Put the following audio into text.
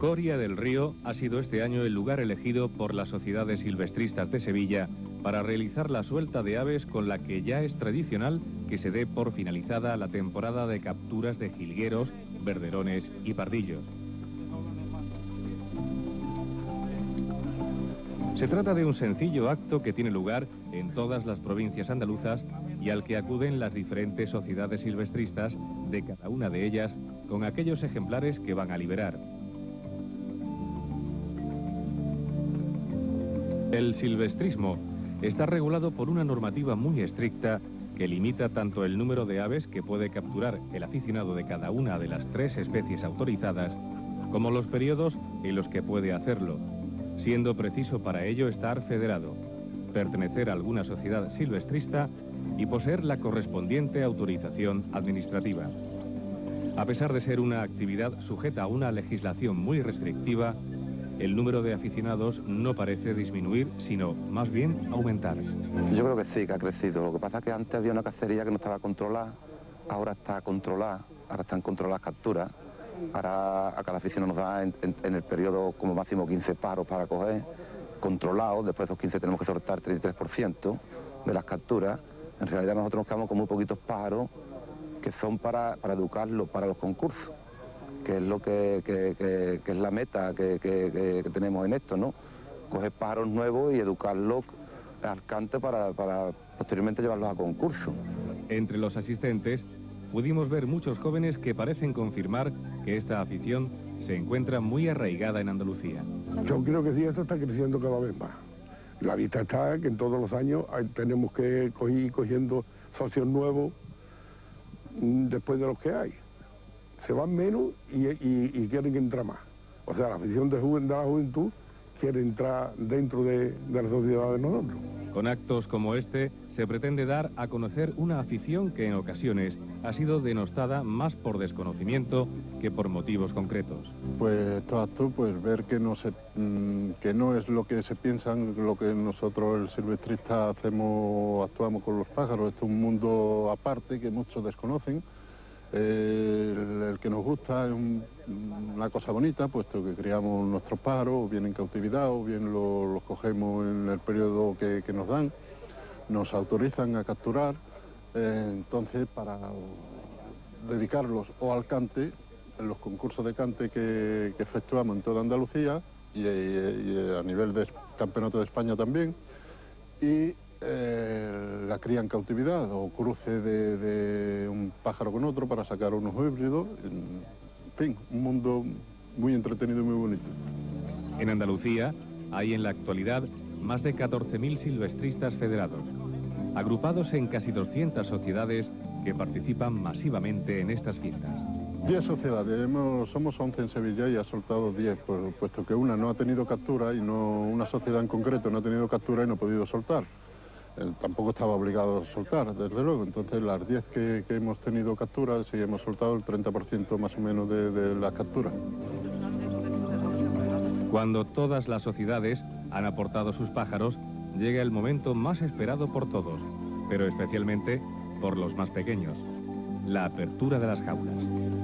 Coria del Río ha sido este año el lugar elegido por las sociedades silvestristas de Sevilla para realizar la suelta de aves con la que ya es tradicional que se dé por finalizada la temporada de capturas de jilgueros, verderones y pardillos. Se trata de un sencillo acto que tiene lugar en todas las provincias andaluzas y al que acuden las diferentes sociedades silvestristas de cada una de ellas con aquellos ejemplares que van a liberar. El silvestrismo está regulado por una normativa muy estricta que limita tanto el número de aves que puede capturar el aficionado de cada una de las tres especies autorizadas, como los periodos en los que puede hacerlo, siendo preciso para ello estar federado, pertenecer a alguna sociedad silvestrista y poseer la correspondiente autorización administrativa. A pesar de ser una actividad sujeta a una legislación muy restrictiva, el número de aficionados no parece disminuir, sino más bien aumentar. Yo creo que sí, que ha crecido. Lo que pasa es que antes había una cacería que no estaba controlada, ahora está controlada, ahora están controladas capturas Ahora a cada afición nos da en, el periodo como máximo 15 paros para coger, controlados, después de esos 15 tenemos que soltar 33% de las capturas. En realidad nosotros nos quedamos con muy poquitos pájaros que son para, para educarlos para los concursos, que es lo que, es la meta que, tenemos en esto, ¿no? Coger pájaros nuevos y educarlos al cante para, para posteriormente llevarlos a concursos. Entre los asistentes pudimos ver muchos jóvenes que parecen confirmar que esta afición se encuentra muy arraigada en Andalucía. Yo creo que sí, esto está creciendo cada vez más. La vista está que en todos los años tenemos que ir cogiendo socios nuevos mm, después de los que hay. Se van menos y, quieren entrar más. O sea, la afición de, la juventud quiere entrar dentro de, de la sociedad de nosotros. Con actos como este se pretende dar a conocer una afición que en ocasiones ha sido denostada más por desconocimiento que por motivos concretos. Pues estos actos, pues ver que no, se, mm, que no es lo que se piensan, lo que nosotros el silvestrista hacemos, actuamos con los pájaros, esto es un mundo aparte que muchos desconocen. El, que nos gusta es una cosa bonita, puesto que criamos nuestros pájaros, bien en cautividad, o bien los cogemos en el periodo que nos dan nos autorizan a capturar, eh, entonces para dedicarlos o al cante, en los concursos de cante que, efectuamos en toda Andalucía y, a nivel de campeonato de España también, y eh, la cría en cautividad o cruce de, un pájaro con otro para sacar unos híbridos, en fin, un mundo muy entretenido y muy bonito. En Andalucía hay en la actualidad más de 14.000 silvestristas federados agrupados en casi 200 sociedades que participan masivamente en estas fiestas. 10 sociedades, somos 11 en Sevilla y ha soltado 10, puesto que una no ha tenido captura y no una sociedad en concreto no ha tenido captura y no ha podido soltar. Tampoco estaba obligado a soltar, desde luego. Entonces, las 10 que, hemos tenido captura, sí hemos soltado el 30% más o menos de, de las capturas. Cuando todas las sociedades han aportado sus pájaros, llega el momento más esperado por todos, pero especialmente por los más pequeños, la apertura de las jaulas.